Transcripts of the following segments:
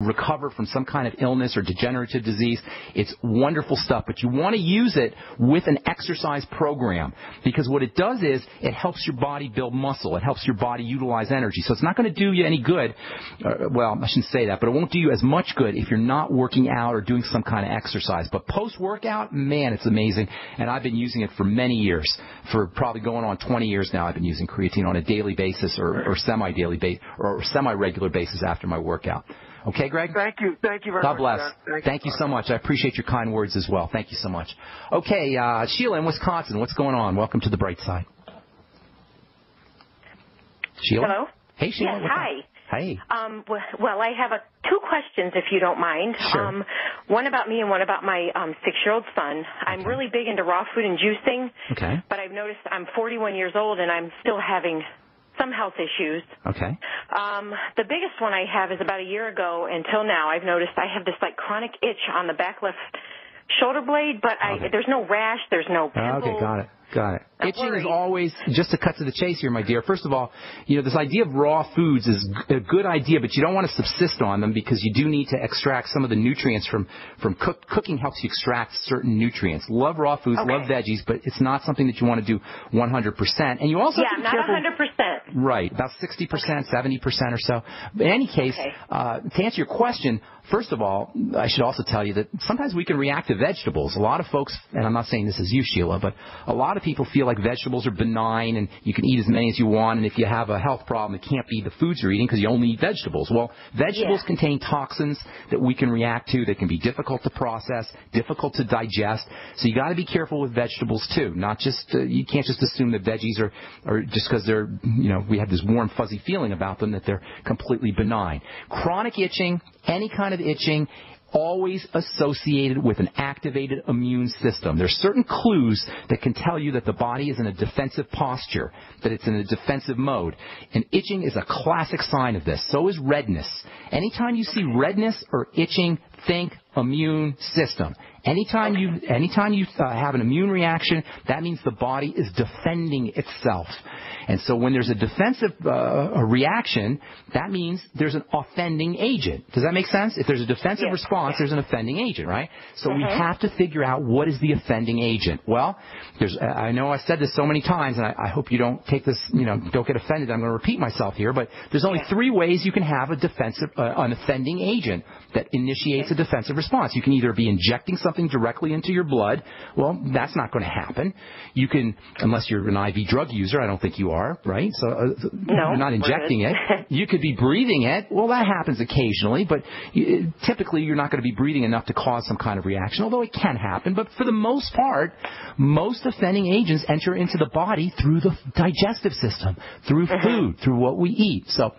recover from some kind of illness or degenerative disease. It's wonderful stuff, but you want to use it with an exercise program because what it does is it helps your body build muscle. It helps your body utilize energy. So it's not going to do you any good. Uh, well, I shouldn't say that, but it won't do you as much good if you're not working out or doing some kind of exercise. But post workout, man, it's amazing. And I've been using it for many years. For probably going on 20 years now, I've been using creatine on a daily basis or, or semi daily basis or semi regular basis after my workout. Okay, Greg? Thank you. Thank you very God much. God bless. Thank, Thank you so much. I appreciate your kind words as well. Thank you so much. Okay, uh, Sheila in Wisconsin, what's going on? Welcome to the bright side. Sheila? Hello? Hey, Sheila. Yes, what's hi. Hey. Um, well, I have a, two questions, if you don't mind. Sure. Um, one about me and one about my um, six-year-old son. I'm really big into raw food and juicing, Okay. but I've noticed I'm 41 years old and I'm still having some health issues. Okay. Um, the biggest one I have is about a year ago until now. I've noticed I have this like chronic itch on the back left shoulder blade, but I, there's no rash, there's no pimple. Okay, got it. Got it. Itching is always just to cut to the chase here, my dear. First of all, you know this idea of raw foods is a good idea, but you don't want to subsist on them because you do need to extract some of the nutrients from from cook, cooking. Helps you extract certain nutrients. Love raw foods, love veggies, but it's not something that you want to do 100%. And you also yeah, have to be not careful. 100%. Right, about 60%, 70% or so. But in any case, uh, to answer your question, first of all, I should also tell you that sometimes we can react to vegetables. A lot of folks, and I'm not saying this is you, Sheila, but a lot of people feel like vegetables are benign and you can eat as many as you want, and if you have a health problem, it can't be the foods you're eating because you only eat vegetables. Well, vegetables Yeah. contain toxins that we can react to that can be difficult to process, difficult to digest. So you got to be careful with vegetables too. Not just uh, you can't just assume that veggies are, are just because they're you know we have this warm fuzzy feeling about them that they're completely benign. Chronic itching, any kind of itching. Always associated with an activated immune system. There's certain clues that can tell you that the body is in a defensive posture, that it's in a defensive mode. And itching is a classic sign of this. So is redness. Anytime you see redness or itching, think immune system. Anytime you anytime you uh, have an immune reaction, that means the body is defending itself. And so when there's a defensive uh, a reaction, that means there's an offending agent. Does that make sense? If there's a defensive response, there's an offending agent, right? So we have to figure out what is the offending agent. Well, there's I know I've said this so many times, and I, I hope you don't take this, you know, don't get offended. I'm going to repeat myself here, but there's only three ways you can have a defensive, uh, an offending agent that initiates a defensive response. You can either be injecting something directly into your blood. Well, that's not going to happen. You can, unless you're an IV drug user. I don't think you are, right? So uh, you're not injecting it. You could be breathing it. Well, that happens occasionally, but you, typically you're not going to be breathing enough to cause some kind of reaction, although it can happen. But for the most part, most offending agents enter into the body through the digestive system, through food, through what we eat. So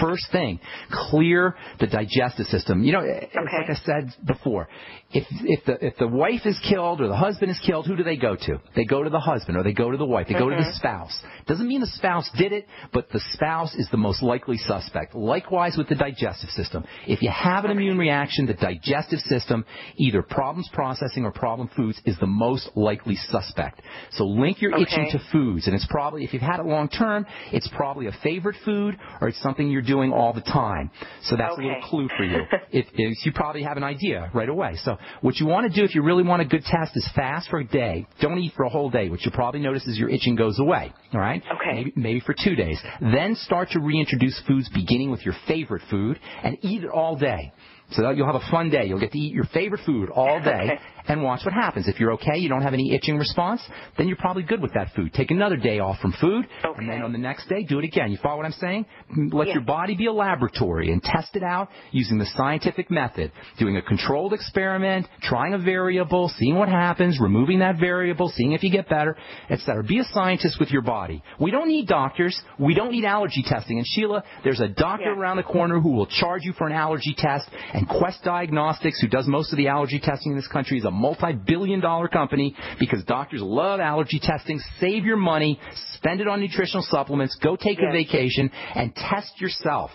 First thing, clear the digestive system. You know, it's like I said before, if if the if the wife is killed or the husband is killed, who do they go to? They go to the husband or they go to the wife. They go to the Mhm. spouse. Doesn't mean the spouse did it, but the spouse is the most likely suspect. Likewise with the digestive system. If you have an immune reaction, the digestive system, either problems processing or problem foods, is the most likely suspect. So link your itching to foods, and it's probably if you've had it long term, it's probably a favorite food or it's something you're doing all the time. So that's a little clue for you. if, if you probably have an idea right away. So what you want to do if you really want a good test is fast for a day. Don't eat for a whole day. What you'll probably notice is your itching goes away. All right. Okay. Maybe, maybe for two days. Then start to reintroduce foods beginning with your favorite food and eat it all day. So that you'll have a fun day. You'll get to eat your favorite food all day Okay. and watch what happens. If you're okay, you don't have any itching response, then you're probably good with that food. Take another day off from food, and then on the next day, do it again. You follow what I'm saying? Let Yeah. your body be a laboratory and test it out using the scientific method. Doing a controlled experiment, trying a variable, seeing what happens, removing that variable, seeing if you get better, etc. Be a scientist with your body. We don't need doctors. We don't need allergy testing. And Sheila, there's a doctor around the corner who will charge you for an allergy test. And Quest Diagnostics, who does most of the allergy testing in this country, is a multi-billion dollar company because doctors love allergy testing. Save your money, spend it on nutritional supplements, go take a vacation, and test yourself.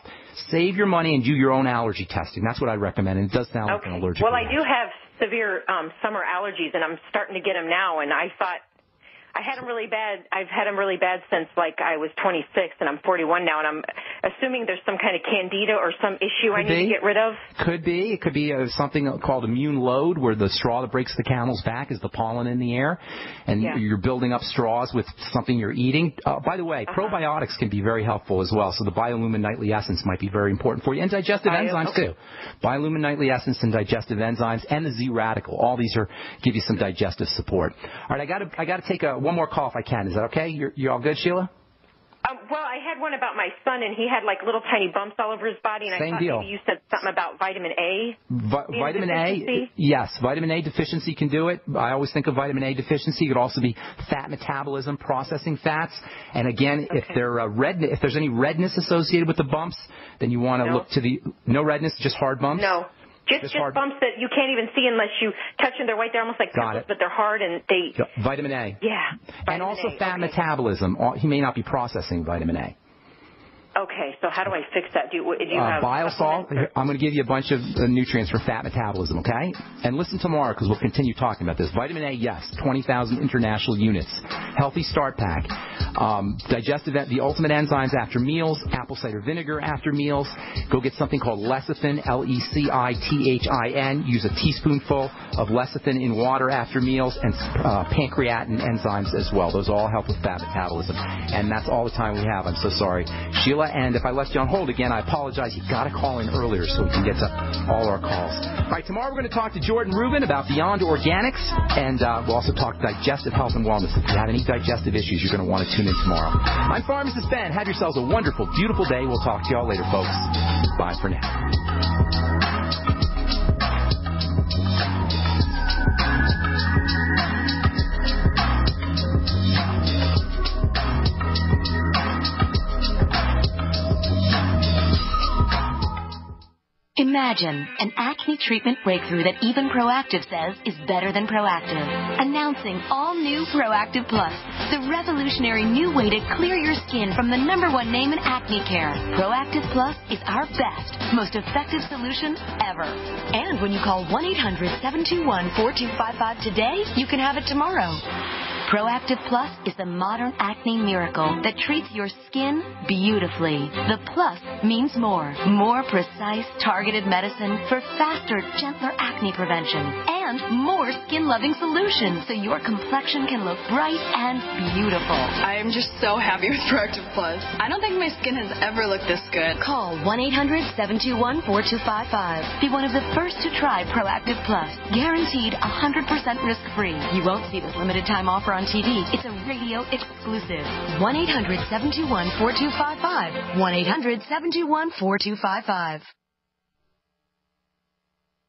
Save your money and do your own allergy testing. That's what I recommend. And it does sound like an allergic Well, I do have severe um, summer allergies, and I'm starting to get them now. And I thought I had them really bad. I've had them really bad since like I was 26, and I'm 41 now, and I'm assuming there's some kind of candida or some issue Could I need be. to get rid of. Could be. It could be uh, something called immune load, where the straw that breaks the camel's back is the pollen in the air, and Yeah. you're building up straws with something you're eating. Uh, by the way, Uh-huh. probiotics can be very helpful as well. So the Biolumin Nightly Essence might be very important for you, and digestive Bio- enzymes okay. too. Biolumin Nightly Essence and digestive enzymes, and the Z Radical. All these are give you some digestive support. All right, I got to I got to take a, one more call if I can. Is that okay? You're, you're all good, Sheila? Um, well, I had one about my son, and he had like little tiny bumps all over his body, and Same I thought deal. maybe you said something about vitamin A. Vi- vitamin A, yes, vitamin A deficiency can do it. I always think of vitamin A deficiency. It could also be fat metabolism, processing fats. And again, if there uh, red, if there's any redness associated with the bumps, then you want to No. look to the no redness, just hard bumps. No. Just, Just hard- bumps that you can't even see unless you touch them. They're white. They're almost like Got pimples, but they're hard and they. Vitamin A. Yeah. and also A, fat okay. metabolism. He may not be processing vitamin A. Okay, so how do I fix that? Do you, do you uh, have Biosol. supplements I'm going to give you a bunch of uh, nutrients for fat metabolism, okay? And listen tomorrow because we'll continue talking about this. Vitamin A, yes, 20,000 international units. Healthy Start Pack. Um, digestive, the ultimate enzymes after meals. Apple cider vinegar after meals. Go get something called lecithin, L-E-C-I-T-H-I-N. Use a teaspoonful of lecithin in water after meals and uh, pancreatin enzymes as well. Those all help with fat metabolism. And that's all the time we have. I'm so sorry. Sheila, and if I left you on hold again, I apologize. You got to call in earlier so we can get to all our calls. All right, tomorrow we're going to talk to Jordan Rubin about Beyond Organics, and uh, we'll also talk digestive health and wellness. If you have any digestive issues, you're going to want to tune in tomorrow. I'm Pharmacist Ben. Have yourselves a wonderful, beautiful day. We'll talk to y'all later, folks. Bye for now. Imagine an acne treatment breakthrough that even Proactiv says is better than Proactiv. Announcing all new Proactiv Plus, the revolutionary new way to clear your skin from the number one name in acne care. Proactiv Plus is our best, most effective solution ever. And when you call 1-800-721-4255 today, you can have it tomorrow. Proactiv Plus is the modern acne miracle that treats your skin beautifully. The plus means more. More precise, targeted medicine for faster, gentler acne prevention. And more skin-loving solutions so your complexion can look bright and beautiful. I am just so happy with Proactiv Plus. I don't think my skin has ever looked this good. Call 1-800-721-4255. Be one of the first to try Proactiv Plus. Guaranteed 100% risk-free. You won't see this limited time offer on TV. It's a radio exclusive. 1-800-721-4255. 1-800-721-4255.